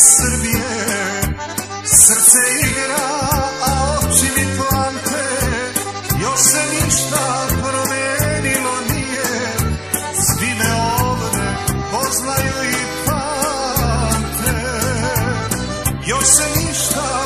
Srbije. Srce igra, a oči mi plante. Još se ništa promenilo nije. Svi me ovde poznaju i pante Još se ništa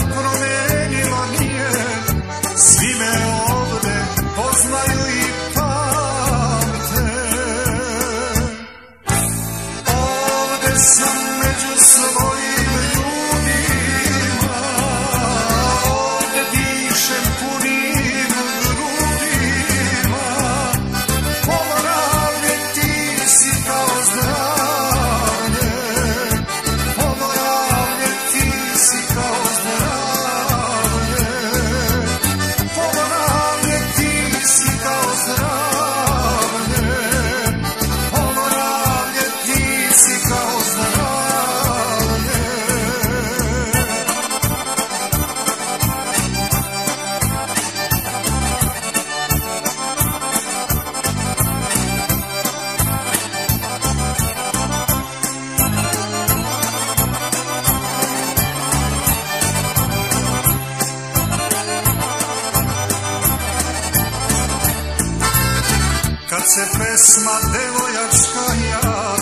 se pesma devojačka javi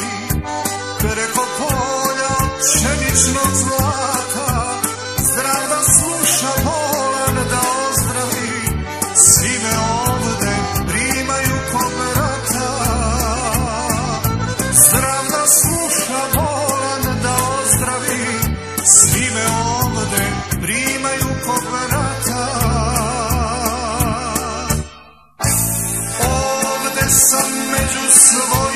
sam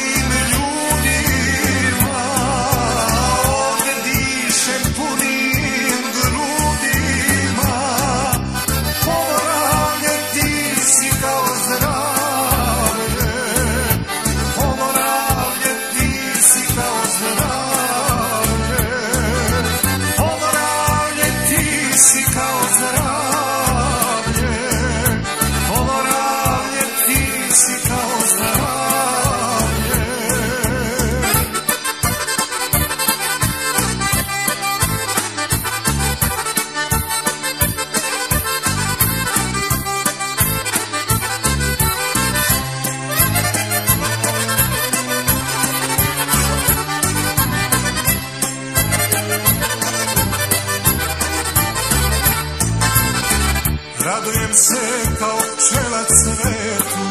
se kao pčela cvetu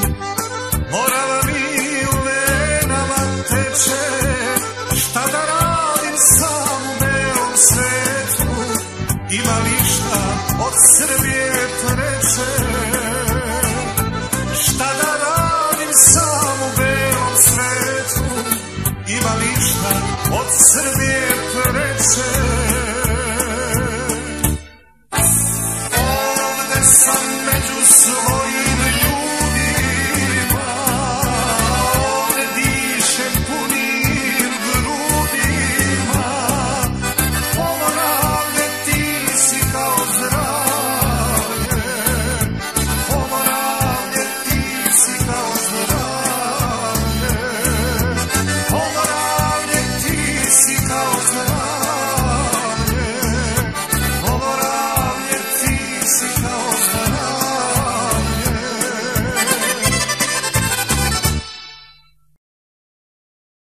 Morava mi u venama teče. Šta da radim sam u belom svetu Ima li od Srbije preče? Šta da radim sam u belom svetu Ima li šta od Srbije preče